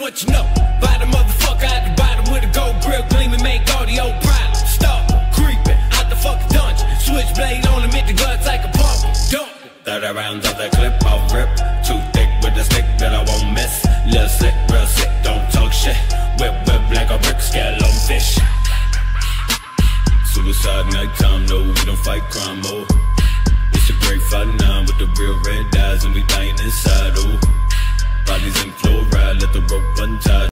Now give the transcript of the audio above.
what you know. Buy the motherfucker out the bottom with a gold grill gleaming, make all the old problems. Stop creeping out the fucking dungeon. Switchblade on him, hit the guts like a pumpkin. Dump. 30 rounds of that clip, I'll rip. Too thick with the stick that I won't miss. Little slick, real sick, don't talk shit. Whip, whip like a brick, scale on fish. Suicide nighttime, no, we don't fight crime, oh. It's a great fight now with the real red eyes, and we dying inside, oh. Bodies in fluoride, let the rope.